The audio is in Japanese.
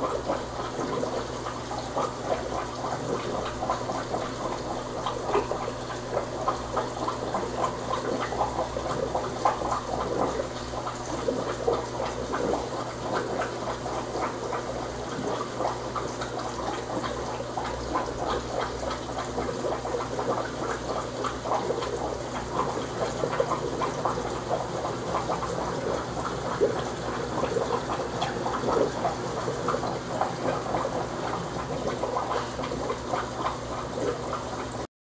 あっ。